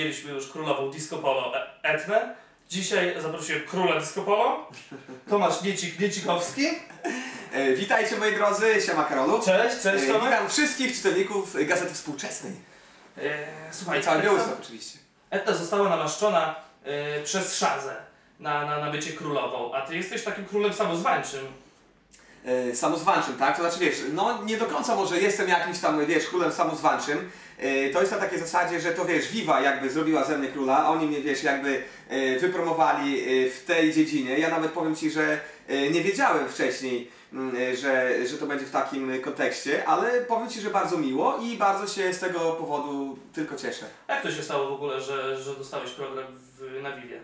mieliśmy już królową disco polo E- Etnę. Dzisiaj zaprosiłem króla disco polo, Tomasz Niecik, Niecikowski. E, witajcie moi drodzy, siema Karolu. Cześć, cześć E, Tomek. witam wszystkich czytelników Gazety Współczesnej. E, słuchaj, I cały Etna, oczywiście. Etna została namaszczona e, przez Szazę na, na, na bycie królową, a ty jesteś takim królem samozwańczym. E, samozwańczym, tak? To znaczy wiesz, no nie do końca może jestem jakimś tam, wiesz, królem samozwańczym. E, to jest na takiej zasadzie, że to wiesz, Viva jakby zrobiła ze mnie króla, oni mnie wiesz, jakby e, wypromowali e, w tej dziedzinie. Ja nawet powiem Ci, że nie wiedziałem wcześniej, mm, że, że to będzie w takim kontekście, ale powiem Ci, że bardzo miło i bardzo się z tego powodu tylko cieszę. Jak to się stało w ogóle, że, że dostałeś program w, na Vivie?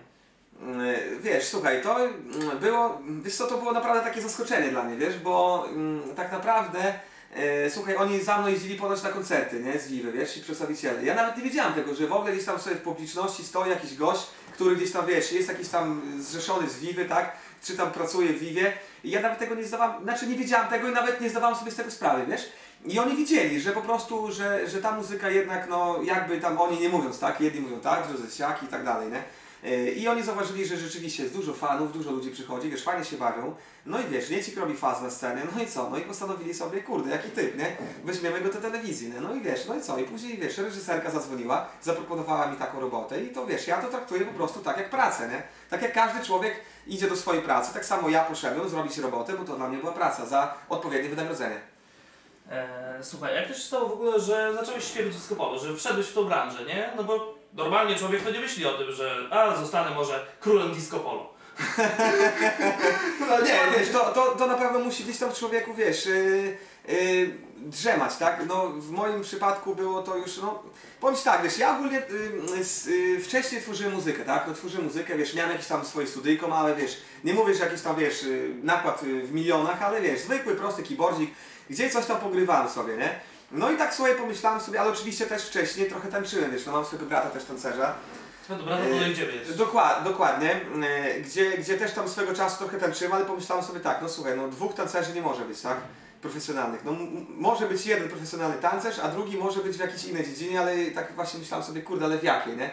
Mm, Wiesz, słuchaj, to mm, było, wiesz co, to było naprawdę takie zaskoczenie dla mnie, wiesz, bo mm, tak naprawdę, e, słuchaj, oni za mną jeździli ponoć na koncerty, nie, z Wiwy, wiesz, ci przedstawiciele. Ja nawet nie wiedziałem tego, że w ogóle gdzieś tam sobie w publiczności stoi jakiś gość, który gdzieś tam, wiesz, jest jakiś tam zrzeszony z Wiwy, tak, czy tam pracuje w Wiwie i ja nawet tego nie zdawałem, znaczy nie wiedziałem tego i nawet nie zdawałem sobie z tego sprawy, wiesz. I oni widzieli, że po prostu, że, że ta muzyka jednak, no jakby tam oni nie mówiąc, tak, jedni mówią tak, drudzy siak i tak dalej, nie. I oni zauważyli, że rzeczywiście jest dużo fanów, dużo ludzi przychodzi, wiesz, fajnie się bawią. No i wiesz, Niecik robi faz na scenie, no i co? No i postanowili sobie, kurde, jaki typ, nie? Weźmiemy go do telewizji, nie? No i wiesz, no i co? I później, wiesz, reżyserka zadzwoniła, zaproponowała mi taką robotę i to, wiesz, ja to traktuję po prostu tak jak pracę, nie? Tak jak każdy człowiek idzie do swojej pracy, tak samo ja poszedłem zrobić robotę, bo to dla mnie była praca za odpowiednie wynagrodzenie. E, słuchaj, jak to się stało w ogóle, że zacząłeś śpiewać disco że wszedłeś w tą branżę, nie? No bo normalnie człowiek to nie myśli o tym, że a, zostanę może królem disco polo. No nie, wiesz, to, to, to na pewno musi gdzieś tam w człowieku, wiesz, yy, yy, drzemać, tak? No w moim przypadku było to już, no, ci tak, wiesz, ja ogólnie yy, wcześniej tworzyłem muzykę, tak? No tworzyłem muzykę, wiesz, miałem jakieś tam swoje studyjko małe, wiesz, nie mówię, że jakiś tam, wiesz, yy, nakład yy, w milionach, ale wiesz, zwykły, prosty keyboardzik, gdzie coś tam pogrywałem sobie, nie? No i tak sobie pomyślałem sobie, ale oczywiście też wcześniej trochę tańczyłem, wiesz, no mam swojego brata też tancerza, No dobra, no to dojdziemy jeszcze. Dokład, dokładnie, e, gdzie, gdzie też tam swego czasu trochę tańczyłem, ale pomyślałem sobie tak, no słuchaj, no dwóch tancerzy nie może być, tak? Profesjonalnych. No m- może być jeden profesjonalny tancerz, a drugi może być w jakiejś innej dziedzinie, ale tak właśnie myślałem sobie, kurde, ale w jakiej, nie?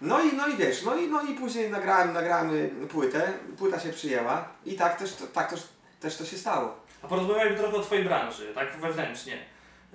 No i, no i wiesz, no i, no i później nagrałem, nagrałem y, płytę, płyta się przyjęła i tak też, to, tak też, też to się stało. A porozmawiajmy trochę o twojej branży, tak wewnętrznie.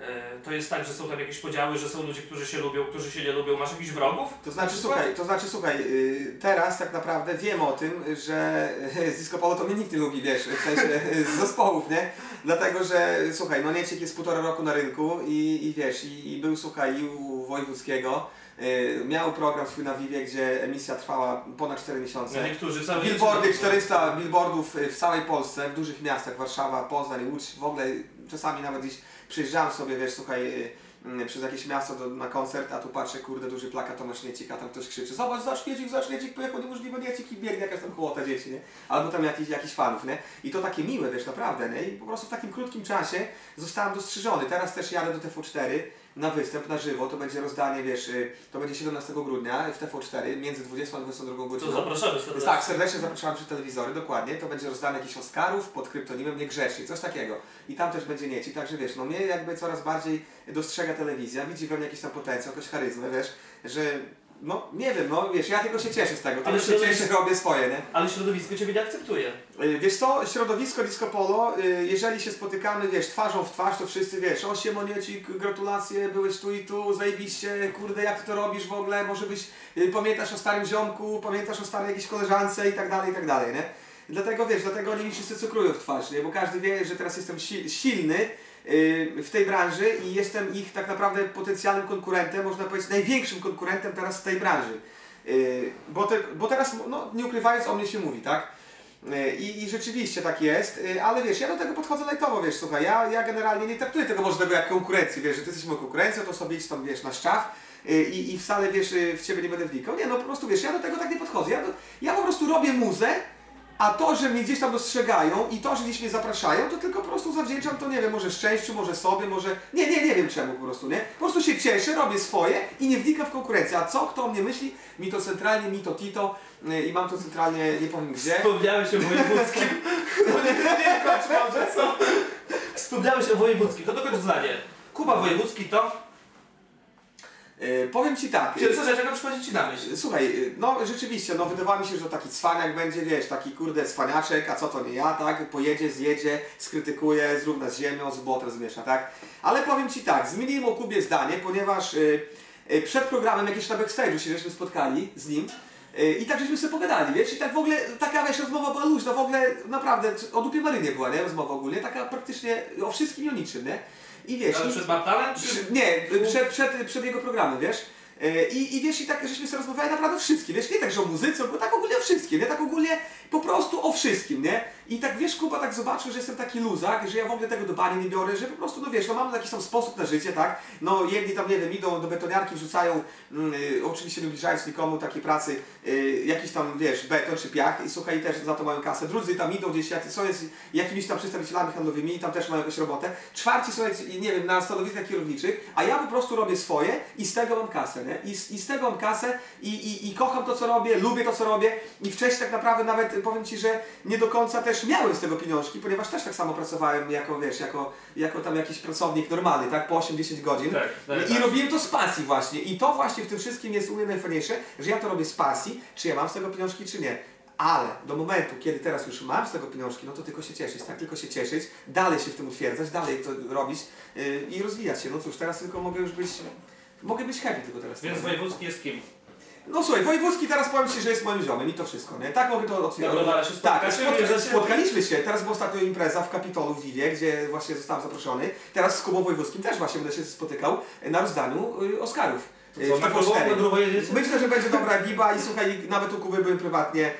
E, to jest tak, że są tam jakieś podziały, że są ludzie, którzy się lubią, którzy się nie lubią. Masz jakichś wrogów? To znaczy, słuchaj, to znaczy, słuchaj, y, teraz tak naprawdę wiem o tym, że z disco polo to mnie nikt nie lubi, wiesz, w sensie z zespołów, nie? Dlatego, że słuchaj, no Nieciek jest półtora roku na rynku i, i wiesz, i, i był, słuchaj, i u Wojewódzkiego, y, miał program swój na Vivie, gdzie emisja trwała ponad 4 miesiące. No niektórzy całe Billboardy, życie- 400 billboardów w całej Polsce, w dużych miastach, Warszawa, Poznań, Łódź, w ogóle czasami nawet gdzieś przyjeżdżałem sobie, wiesz, słuchaj, y, y, przez jakieś miasto do, na koncert, a tu patrzę, kurde, duży plakat Tomasz Niecik, a tam ktoś krzyczy, zobacz, zobacz Niecik, zobacz Niecik, pojechał niemożliwe Niecik i biegnie jakaś tam chłota dzieci, nie? Albo tam jakiś, jakiś fanów, nie? I to takie miłe, wiesz, naprawdę, nie? I po prostu w takim krótkim czasie zostałem dostrzeżony. Teraz też jadę do TV4 na występ, na żywo, to będzie rozdanie, wiesz, y, to będzie 17 grudnia w TV4, między 20 a 22 godziną. To zapraszamy serdecznie. Tak, serdecznie zapraszam przy telewizory, dokładnie. To będzie rozdane jakiś Oscarów pod kryptonimem Niegrzeczni, coś takiego. I tam też będzie Niecik, także wiesz, no mnie jakby coraz bardziej dostrzega telewizja, widzi we mnie jakiś tam potencjał, jakąś charyzmę, wiesz, że no nie wiem, no wiesz, ja tylko się cieszę z tego, Ale tylko się środowisko- cieszę, robię swoje, nie? Ale środowisko Ciebie nie akceptuje. Y, Wiesz co, środowisko disco polo, y, jeżeli się spotykamy, wiesz, twarzą w twarz, to wszyscy, wiesz, o Siemoniecik, gratulacje, byłeś tu i tu, zajebiście, kurde, jak ty to robisz w ogóle, może byś, y, pamiętasz o starym ziomku, pamiętasz o starej jakiejś koleżance i tak dalej, i tak dalej, nie? Dlatego, wiesz, dlatego oni mi wszyscy cukrują w twarz, nie? Bo każdy wie, że teraz jestem si- silny w tej branży i jestem ich tak naprawdę potencjalnym konkurentem, można powiedzieć największym konkurentem teraz w tej branży. Y, Bo, te, bo teraz, no, nie ukrywając, o mnie się mówi, tak? Y, I, I rzeczywiście tak jest, y, ale wiesz, ja do tego podchodzę lajtowo, wiesz, słuchaj, ja, ja generalnie nie traktuję tego może tego jak konkurencję, wiesz, że ty jesteś moją konkurencją, to sobie idź tam, wiesz, na szczaw y, i, i wcale, wiesz, y, w ciebie nie będę wnikał. Nie, no po prostu, wiesz, ja do tego tak nie podchodzę, ja, do, ja po prostu robię muzę, a to, że mnie gdzieś tam dostrzegają i to, że gdzieś mnie zapraszają, to tylko po prostu zawdzięczam to, nie wiem, może szczęściu, może sobie, może... Nie, nie, nie wiem czemu po prostu, nie? Po prostu się cieszę, robię swoje i nie wnikam w konkurencję. A co, kto o mnie myśli? Mi to centralnie, mi to Tito y, i mam to centralnie, nie powiem gdzie. Wspomniałeś o wojewódzkim. No nie, nie, nie, kończ może, co? Wspomniałeś o wojewódzkim, to dokończ zdanie. Kuba Wojewódzki to... Y, powiem Ci tak. Pierwsza rzecz, jaka przychodzi Ci na myśl. Słuchaj, y, no rzeczywiście, no wydawało mi się, że taki cwaniak będzie, wiesz, taki kurde cwaniaczek, a co to nie ja, tak? Pojedzie, zjedzie, skrytykuje, zrówna z ziemią, z błotem zmiesza, tak? Ale powiem Ci tak, zmieniłem o Kubie zdanie, ponieważ y, y, przed programem jakieś na backstage'u się żeśmy spotkali z nim y, i tak żeśmy sobie pogadali, wiesz, i tak w ogóle taka wiesz, rozmowa była luźna, w ogóle naprawdę o dupie Marynie była, nie? Rozmowa ogólnie, taka praktycznie o wszystkim i o niczym, nie? I wiesz, Ale i- przed Martalem, czy... nie, przed, przed, przed jego programem, wiesz? E, I, I wiesz, i tak żeśmy sobie rozmawiali naprawdę o wszystkim, wiesz, nie tak, że o muzyce, bo tak ogólnie o wszystkim, nie? Tak ogólnie po prostu o wszystkim, nie? I tak wiesz, Kuba tak zobaczył, że jestem taki luzak, że ja w ogóle tego do bani nie biorę, że po prostu, no wiesz, no mam jakiś tam sposób na życie, tak? No jedni tam, nie wiem, idą do betoniarki, wrzucają, mm, y, oczywiście nie ubliżając nikomu takiej pracy, y, jakiś tam, wiesz, beton czy piach i słuchaj, też za to mają kasę. Drudzy tam idą gdzieś, jak, są jest, jakimiś tam przedstawicielami handlowymi i tam też mają jakąś robotę. Czwarci są, nie wiem, na stanowiskach kierowniczych, a ja po prostu robię swoje i z tego mam kasę, nie? I, z- i z tego mam kasę i, i, i kocham to, co robię, lubię to, co robię i wcześniej tak naprawdę nawet powiem Ci, że nie do końca też miałem z tego pieniążki, ponieważ też tak samo pracowałem jako, wiesz, jako, jako tam jakiś pracownik normalny, tak? Po 8-10 godzin. Tak, tak, I tak. robiłem to z pasji właśnie. I to właśnie w tym wszystkim jest u mnie najfajniejsze, że ja to robię z pasji, czy ja mam z tego pieniążki, czy nie. Ale do momentu, kiedy teraz już mam z tego pieniążki, no to tylko się cieszyć, tak? Tylko się cieszyć, dalej się w tym utwierdzać, dalej to robić yy, i rozwijać się. No cóż, teraz tylko mogę już być, mogę być happy tylko teraz. Więc wojewódzki jest kim? No słuchaj, Wojewódzki teraz powiem Ci, że jest moim ziomem i to wszystko, nie? Tak mogę to otwierać. Dobra, ale się Tak, spotka- spotkaliśmy się. Teraz była ostatnio impreza w Kapitolu w Wiwie, gdzie właśnie zostałem zaproszony. Teraz z Kubą Wojewódzkim też właśnie będę się spotykał na rozdaniu y, Oscarów. y, Co, w na TV4. grubo, na grubo jedziecie? Myślę, że będzie dobra giba i słuchaj, nawet u Kuby byłem prywatnie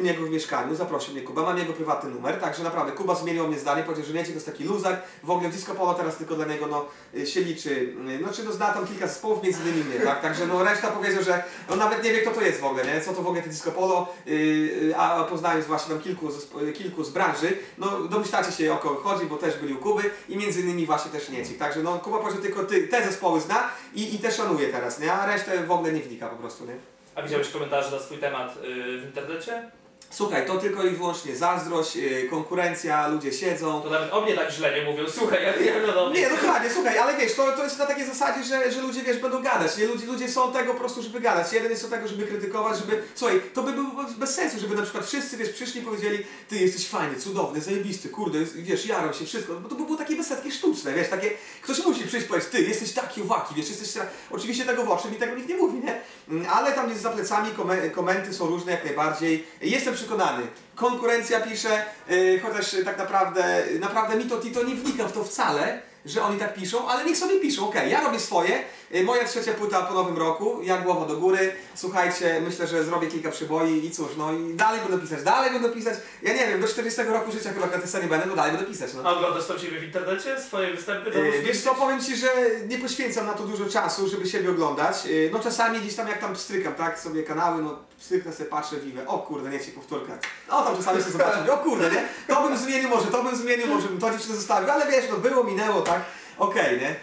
u niego w mieszkaniu, zaprosił mnie Kuba, mam jego prywatny numer, także naprawdę Kuba zmienił mnie zdanie, powiedział, że nie, to jest taki luzak, w ogóle disco polo teraz tylko dla niego no, y, się liczy, y, no czy no zna tam kilka zespołów, między innymi mnie, tak, także no reszta powiedział, że on nawet nie wie kto to jest w ogóle, nie, co to w ogóle to disco polo, y, y, a poznając właśnie tam kilku, y, kilku z branży, no domyślacie się o kogo chodzi, bo też byli u Kuby i między innymi właśnie też Niecik, także no Kuba powiedział tylko ty, te zespoły zna i, i te szanuje teraz, nie, a resztę w ogóle nie wnika po prostu, nie. A widziałeś komentarze na swój temat y, w internecie? Słuchaj, to tylko i wyłącznie zazdrość, yy, konkurencja, ludzie siedzą. To nawet o mnie tak źle nie mówią. Słuchaj, ja nie wiem, no Nie, dokładnie, słuchaj, ale wiesz, to, to jest na takiej zasadzie, że, że ludzie, wiesz, będą gadać, nie? Ludzie, ludzie są tego po prostu, żeby gadać. Jeden jest od tego, żeby krytykować, żeby... Słuchaj, to by było bez sensu, żeby na przykład wszyscy, wiesz, przyszli i powiedzieli ty jesteś fajny, cudowny, zajebisty, kurde, wiesz, jaram się, wszystko, bo to by było takie bez takie sztuczne, wiesz, takie... Ktoś musi przyjść i powiedzieć, ty jesteś taki owaki, wiesz, jesteś... Oczywiście tego w oczy mi tego nikt nie mówi, nie? Mm, Ale tam jest za plecami, kome- komenty są różne jak najbardziej. Jestem przekonany, konkurencja pisze, yy, chociaż tak naprawdę, naprawdę mi to, to nie wnikam w to wcale, że oni tak piszą, ale niech sobie piszą, okej, ja robię swoje, moja trzecia płyta po nowym roku, ja głowa do góry, słuchajcie, myślę, że zrobię kilka przyboi i cóż, no i dalej będę pisać, dalej będę pisać, ja nie wiem, do 40 roku życia chyba na tej scenie będę, no dalej będę pisać, no. A oglądasz siebie w internecie? Swoje występy? To Yy, Wiesz co, powiem Ci, że nie poświęcam na to dużo czasu, żeby siebie oglądać. Yy, No czasami gdzieś tam jak tam strykam, tak, sobie kanały, no stryknę sobie, patrzę, wiwę, o kurde, nie ci powtórka. No tam czasami sobie zobaczę, o kurde, nie, to bym zmienił może, to bym zmienił może, bym to dziewczynę zostawił, ale wiesz, no było, minęło, tak, okej, nie.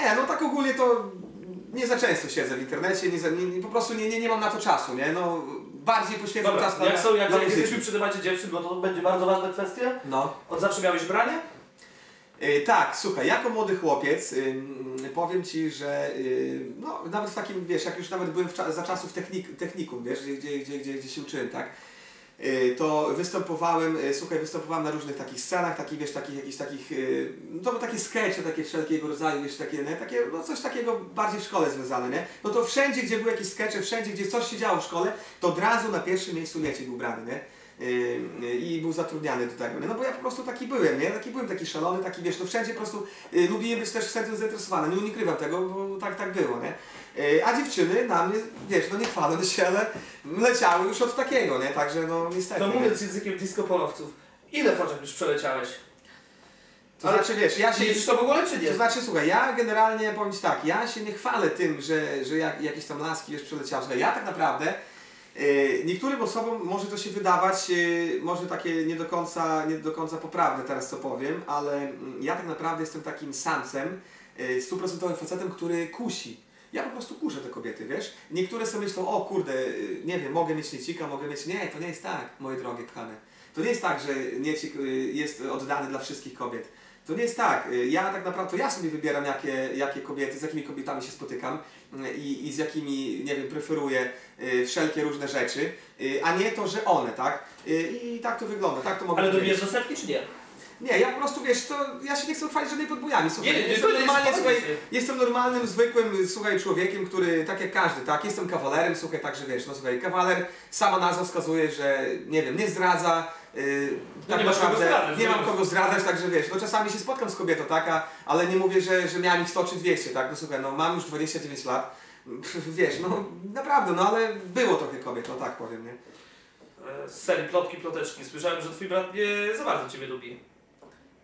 Nie, no tak ogólnie to nie za często siedzę w internecie, nie, za, nie, nie, po prostu nie, nie, nie mam na to czasu, nie, no bardziej poświęcam Dobra, czas na, jak, są, jak, na jak jesteśmy przy temacie dziewczyn, no to będzie bardzo ważna kwestia. No. Od zawsze miałeś branie? Yy, tak, słuchaj, jako młody chłopiec ym, powiem Ci, że yy, no, nawet w takim, wiesz, jak już nawet byłem cza- za czasów technik, technikum, wiesz, gdzie, gdzie, gdzie, gdzie, gdzie się uczyłem, tak, yy, to występowałem, yy, słuchaj, występowałem na różnych takich scenach, takich, wiesz, takich jakichś takich, yy, no to takie skecze, takie wszelkiego rodzaju, wiesz, takie, nie, takie, no coś takiego bardziej w szkole związane, nie, no to wszędzie, gdzie były jakieś skecze, wszędzie, gdzie coś się działo w szkole, to od razu na pierwszym miejscu Leciek był brany, nie, i był zatrudniany do tego, no bo ja po prostu taki byłem, nie? Taki byłem taki szalony, taki wiesz, no wszędzie po prostu lubiłem być też wtedy zainteresowany, nie ukrywam tego, bo tak, tak było, nie? Yy, a dziewczyny na mnie, wiesz, no nie chwalę się, ale leciały już od takiego, nie? Także no niestety. No mówiąc językiem disco polowców, ile foczek już przeleciałeś? To ale- znaczy, wiesz, ja się... Jedziesz to w ogóle czy nie? To znaczy, słuchaj, ja generalnie powiem Ci tak, ja się nie chwalę tym, że, że jak, jakieś tam laski już przeleciały. Słuchaj, ja tak naprawdę yy, niektórym osobom może to się wydawać, yy, może takie nie do końca, nie do końca poprawne teraz co powiem, ale mm, ja tak naprawdę jestem takim samcem, stuprocentowym facetem, który kusi. Ja po prostu kuszę te kobiety, wiesz? Niektóre sobie myślą, o kurde, yy, nie wiem, mogę mieć niecika, mogę mieć... Nie, to nie jest tak, moje drogie kochane. To nie jest tak, że Niecik y, jest oddany dla wszystkich kobiet. To nie jest tak. Y, Ja tak naprawdę, to ja sobie wybieram, jakie, jakie kobiety, z jakimi kobietami się spotykam y, i, i z jakimi, nie wiem, preferuję y, wszelkie różne rzeczy, y, a nie to, że one, tak? Y, I tak to wygląda, tak to mogę Ale następnie czy nie? Nie, ja po prostu wiesz, to ja się nie chcę uchwalić żadnej podbojami. Słuchaj, Nie, nie, jestem, jest normalnie, spokojnie. słuchaj, jestem normalnym, zwykłym, słuchaj, człowiekiem, który tak jak każdy, tak? Jestem kawalerem, słuchaj, także wiesz, no słuchaj, kawaler, sama nazwa wskazuje, że nie wiem, nie zdradza. Yy, No nie kogo zdradzać, nie no mam kogo zdradzać, także wiesz, no czasami się spotkam z kobietą, tak, a, ale nie mówię, że, że miałem ich 100 czy 200, tak, no słuchaj, no mam już 29 lat, wiesz, no naprawdę, no ale było trochę kobiet, no tak powiem, nie? E, Z serii plotki, ploteczki. Słyszałem, że twój brat nie za bardzo ciebie lubi.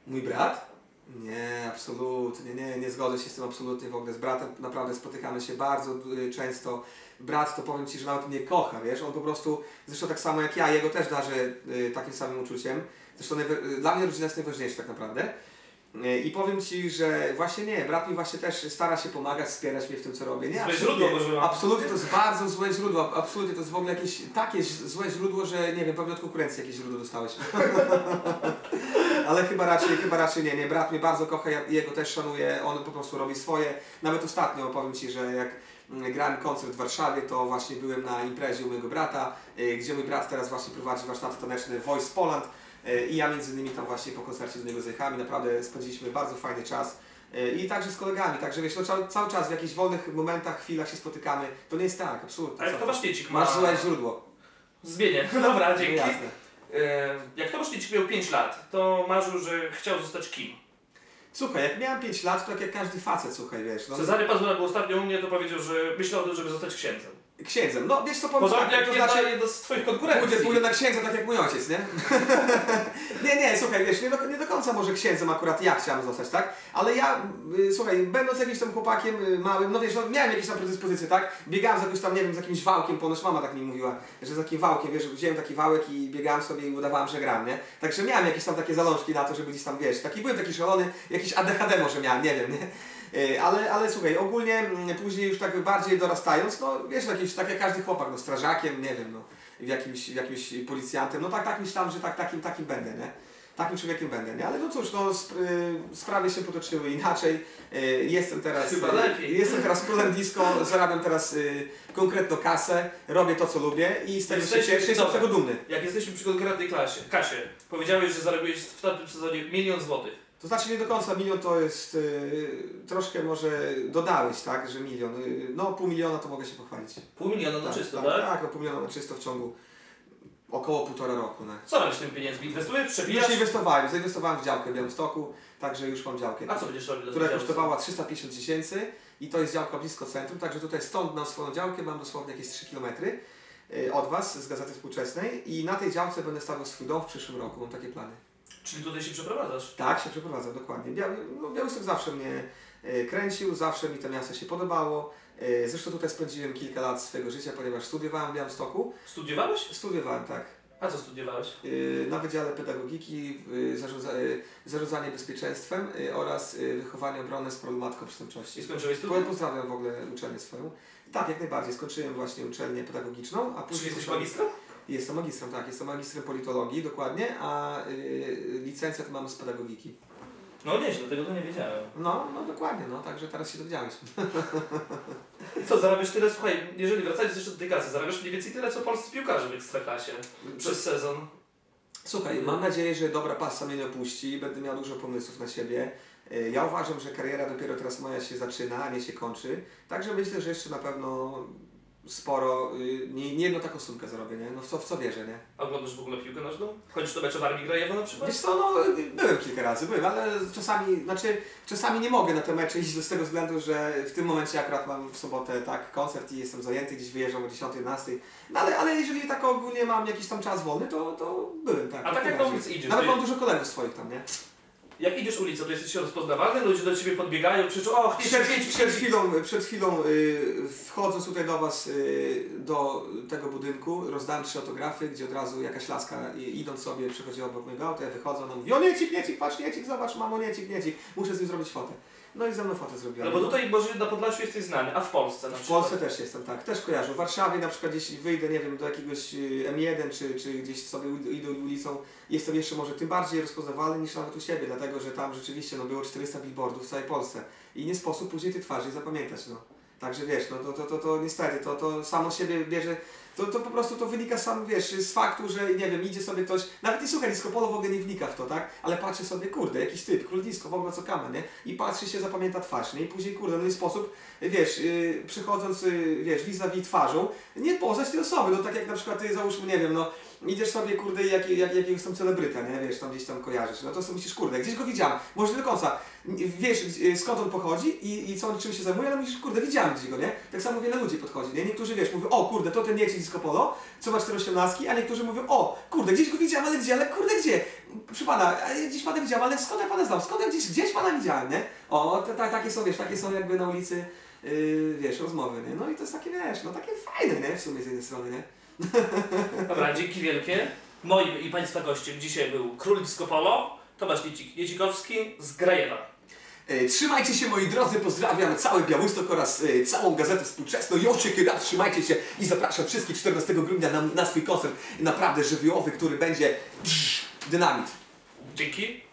Mój brat? Nie, absolutnie, nie, nie zgodzę się z tym absolutnie w ogóle. Z bratem naprawdę spotykamy się bardzo y, często. Brat to powiem Ci, że nawet mnie kocha, wiesz, on po prostu, zresztą tak samo jak ja, jego też darzę y, takim samym uczuciem. Zresztą y, dla mnie rodzina jest najważniejsza tak naprawdę. Y, I powiem Ci, że właśnie nie, brat mi właśnie też stara się pomagać, wspierać mnie w tym, co robię. Nie, Złe absolutnie, źródło może absolutnie to jest bardzo złe źródło, absolutnie to jest w ogóle jakieś takie złe źródło, że nie wiem, pewnie od konkurencji jakieś źródło dostałeś. Ale chyba raczej, chyba raczej nie, nie. Brat mnie bardzo kocha, ja jego też szanuję, on po prostu robi swoje. Nawet ostatnio powiem Ci, że jak mm, grałem koncert w Warszawie, to właśnie byłem na imprezie u mojego brata, y, gdzie mój brat teraz właśnie prowadzi warsztaty taneczne Voice Poland i ja między innymi tam właśnie po koncercie do niego zjechałem i naprawdę spędziliśmy bardzo fajny czas. Y, I także z kolegami, także wiesz, no, cały, cały czas w jakichś wolnych momentach, chwilach się spotykamy. To nie jest tak, absolutnie. A jak Co to wasz ma... Masz złe źródło. Zmienię. Dobra, No dzięki. jasne. E, Jak Tomasz Niecik miał 5 lat, to marzył, że chciał zostać kim? Słuchaj, jak miałem 5 lat, to tak jak każdy facet, słuchaj, wiesz. No, Cezary Pazura był ostatnio u mnie, to powiedział, że myślał o tym, żeby zostać księdzem. Księdzem. No wiesz co powiem Podobnie tak, jak to jedna, znaczy, jedna z twoich konkurencji. pójdę, pójdę na księdza tak jak mój ojciec, nie? nie, nie, słuchaj, wiesz, nie do, nie do końca może księdzem akurat ja chciałem zostać, tak? Ale ja, y, słuchaj, będąc jakimś tam chłopakiem y, małym, no wiesz, no, miałem jakieś tam predyspozycje, tak? Biegałem z jakimś tam, nie wiem, z jakimś wałkiem, ponoć mama tak mi mówiła, że z takim wałkiem, wiesz, wziąłem taki wałek i biegałem sobie i udawałem, że gram, nie? Także miałem jakieś tam takie zalążki na to, żeby gdzieś tam, wiesz, taki byłem taki szalony, jakiś ADHD może miałem, nie wiem, nie? Y, Ale, ale słuchaj, ogólnie mm, później już tak bardziej dorastając, no wiesz, jakimś, tak jak każdy chłopak, no strażakiem, nie wiem, no w jakimś, jakimś policjantem, no tak, tak myślałem, że tak, takim, takim będę, nie? Takim człowiekiem będę, nie? Ale no cóż, no sp- y, sprawy się potoczyły inaczej. Y, Jestem teraz, Chyba y, lepiej. jestem teraz królem disco, zarabiam teraz y, konkretną kasę, robię to, co lubię i z tego się cieszę, jestem z tego dumny. Jak jesteśmy przy konkretnej klasie, Kasie, powiedziałeś, że zarobiłeś w tamtym sezonie milion złotych. To znaczy nie do końca milion to jest, y, troszkę może dodałeś, tak, że milion, y, no pół miliona to mogę się pochwalić. Pół miliona na tak, czysto, tak, tak? tak, no pół miliona na czysto w ciągu około półtora roku. No. Co robisz z tymi pieniędzmi? Inwestujesz, Już przebijasz? inwestowałem, zainwestowałem w działkę w Białymstoku, także już mam działkę. A co będziesz robił która kosztowała 350 tysięcy i to jest działka blisko centrum, także tutaj stąd na swoją działkę mam dosłownie jakieś 3 km od Was z Gazety Współczesnej i na tej działce będę stawiał swój dom w przyszłym roku, mam takie plany. Czyli tutaj się przeprowadzasz? Tak, się przeprowadzam, dokładnie. Biały, no, Białystok zawsze mnie e, kręcił, zawsze mi to miasto się podobało. E, Zresztą tutaj spędziłem kilka lat swojego życia, ponieważ studiowałem w Białymstoku. Studiowałeś? Studiowałem, tak. A co studiowałeś? Y, na Wydziale Pedagogiki, zarządza, zarządzanie bezpieczeństwem oraz wychowanie obronne z problematką I przestępczości. skończyłeś Po- studia? Pozdrawiam w ogóle uczelnię swoją. Tak, jak najbardziej. Skończyłem właśnie uczelnię pedagogiczną, a Czyli później... jesteś magistrem? Jestem magistrem, tak. Jestem magistrem politologii, dokładnie, a y, licencjat mam z pedagogiki. No nieźle, tego to nie wiedziałem. No, no dokładnie, no, także teraz się dowiedziałeś. I co, zarabiasz tyle, słuchaj, jeżeli wracając jeszcze do tej kasy, zarabiasz mniej więcej tyle, co polscy piłkarze w Ekstraklasie przez sezon. Słuchaj, mam nadzieję, że dobra pasa mnie nie opuści, będę miał dużo pomysłów na siebie. Y, Ja uważam, że kariera dopiero teraz moja się zaczyna, a nie się kończy. Także myślę, że jeszcze na pewno sporo, y, nie, nie jedną taką sumkę zarobię, nie? No w co, w co wierzę, nie? A oglądasz w ogóle piłkę nożną? Chodzisz do meczu w Armii Grajewo na przykład? Wiesz co, no byłem kilka razy, byłem, ale czasami, znaczy czasami nie mogę na te mecze iść z tego względu, że w tym momencie akurat mam w sobotę tak koncert i jestem zajęty, gdzieś wyjeżdżam o 10-11. No ale, ale jeżeli tak ogólnie mam jakiś tam czas wolny, to, to byłem, tak. A tak jak na ulicy idziesz, Nawet mam dużo kolegów swoich tam, nie? Jak idziesz ulicą, to jesteś rozpoznawalny, ludzie do ciebie podbiegają, krzyczą, o, Przed, przed chwilą, przed chwilą y, wchodząc tutaj do Was, y, do tego budynku, rozdałem trzy autografy, gdzie od razu jakaś laska y, idąc sobie przychodziła obok mojego auta, ja wychodzę, ona mówi, o niecik, niecik, patrz niecik, zobacz, mamo niecik, niecik, muszę z nim zrobić fotę. No i ze mną fotę zrobiłem. No bo tutaj może na Podlasiu jesteś znany, a w Polsce na W przykład. Polsce też jestem, tak, też kojarzę. W Warszawie na przykład gdzieś wyjdę, nie wiem, do jakiegoś y, M1 czy, czy gdzieś sobie idę- ulicą, jestem jeszcze może tym bardziej rozpoznawalny niż nawet u siebie, dlatego że tam rzeczywiście no, było 400 billboardów w całej Polsce i nie sposób później tej twarzy zapamiętać, no. Także wiesz, no to, to, to, to niestety, to, to samo siebie bierze, to, to po prostu to wynika sam, wiesz, z faktu, że nie wiem, idzie sobie ktoś, nawet nie słuchaj, disco polo w ogóle nie wnika w to, tak? Ale patrzy sobie, kurde, jakiś typ, król disco, w ogóle co kamer, nie? I patrzy się, zapamięta twarz, nie? I później, kurde, no i sposób, wiesz, yy, przychodząc, yy, wiesz, vis-a-vis twarzą, nie poznać tej osoby, no tak jak na przykład ty, załóżmy, nie wiem, no, idziesz sobie, kurde, jak, jak, jakiegoś tam celebryta, nie? Wiesz, tam gdzieś tam kojarzysz, no to sobie myślisz, kurde, gdzieś go widziałem, może do końca, wiesz skąd on pochodzi i, i co on, czym się zajmuje, ale myślisz, kurde, widziałem gdzieś go, nie? Tak samo wiele ludzi podchodzi, nie? Niektórzy, wiesz, mówią, o, kurde, to ten disco polo, co ma 418, a niektórzy mówią, o, kurde, gdzieś go widziałem, ale gdzie, ale kurde, gdzie? Przy pana, gdzieś pana widziałem, ale skąd ja pana znam, skąd ja gdzieś, gdzieś pana widziałem, nie? O, te, ta, takie są, wiesz, takie są jakby na ulicy, yy, wiesz, rozmowy, nie? No i to jest takie, wiesz, no takie fajne, nie? W sumie z jednej strony, nie? Dobra, dzięki wielkie. Moim i Państwa gościem dzisiaj był Król Disco Polo, Tomasz Niecik- Niecikowski z Grajewa. E, Trzymajcie się moi drodzy, pozdrawiam cały Białystok oraz e, całą Gazetę Współczesną. Jocie Kierat, trzymajcie się i zapraszam wszystkich 14 grudnia na, na swój koncert naprawdę żywiołowy, który będzie psz, dynamit. Dzięki.